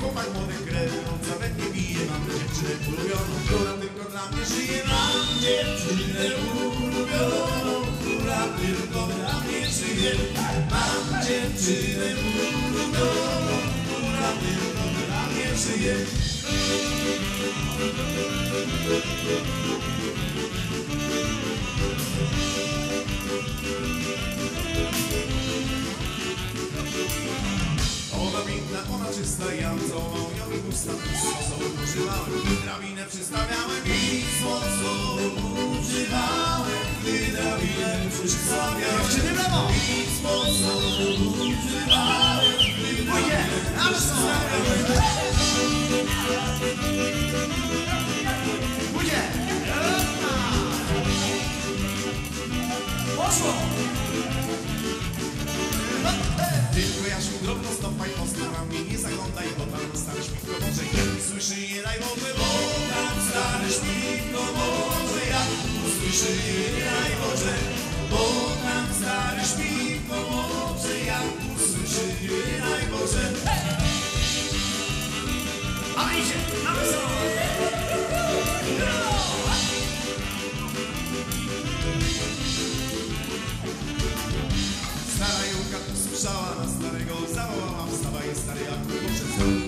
chłopak młody krew, on nawet nie bije, mam dziewczynę ulubioną, która tylko dla mnie żyje, mam dziewczynę ulubioną, która tylko dla mnie żyje, mam dziewczynę ulubioną, która tylko dla mnie żyje. Ona ja całą ją i usta słowo używałem, gdy drabinę przystawiałem i słowo używałem, gdy drabinę przystawiałem. Dziewczyny brawo! I słowo używałem, gdy drabinę przystawiałem. Tylko Jasiu drobno stąpaj po stopami, nie zaglądaj, stary śpiwko może jak usłyszy je daj Boże, bo tam stary śpiwko może jak usłyszy je daj Boże, bo tam stary śpiwko może jak usłyszy je Boże. A idzie! Na! Stara Julka to słyszała na starego, zawołała wstawaj stary jak Boże,